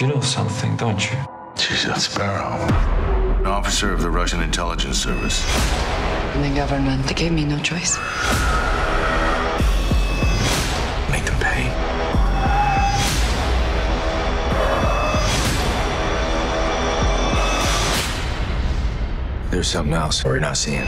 You know something, don't you? She's a sparrow. An officer of the Russian intelligence service. The government—they gave me no choice. Make them pay. There's something else we're not seeing.